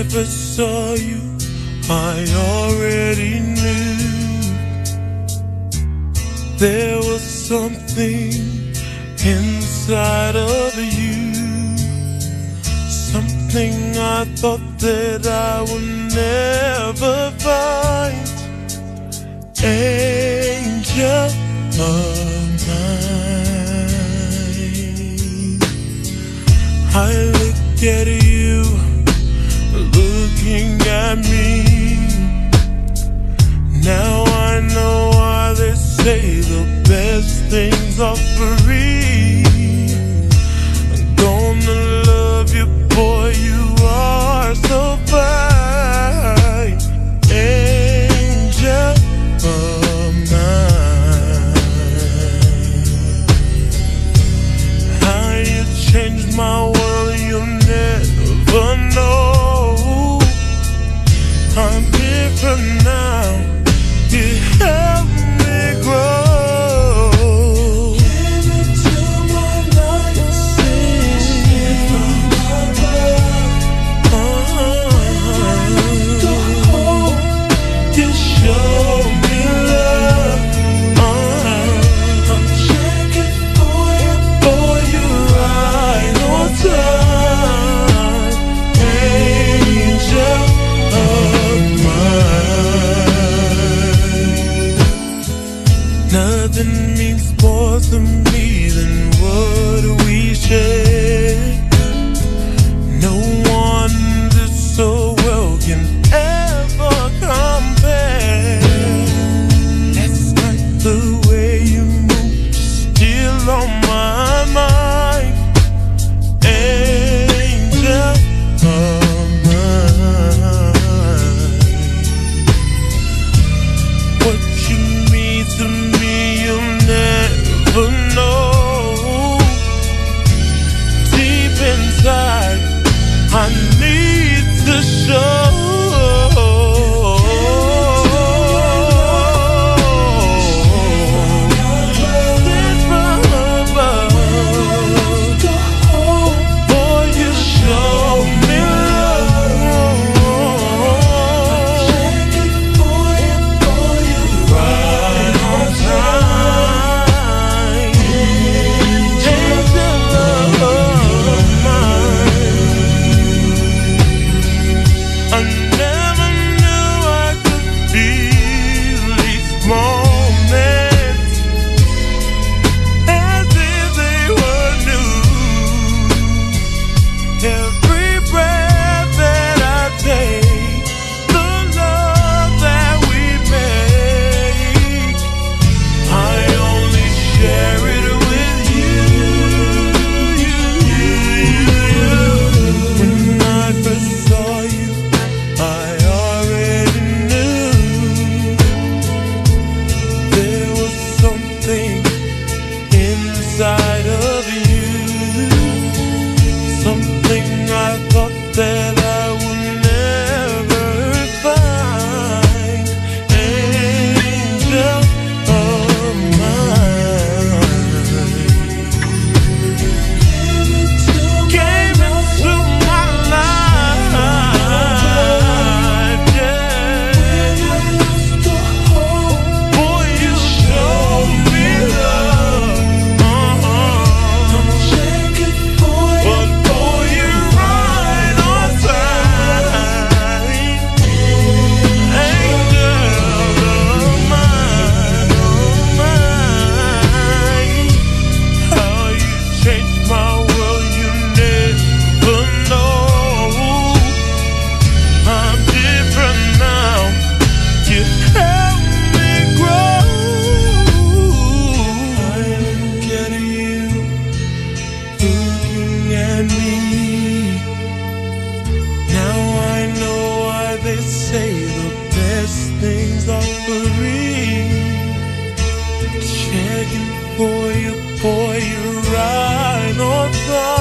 I first saw you, I already knew there was something inside of you. Something I thought that I would never find. Angel of mine. I look at you looking at me. Now I know why they say the best things are free. slow. and me. Now I know why they say the best things are free. Checking for you, for you, right or wrong.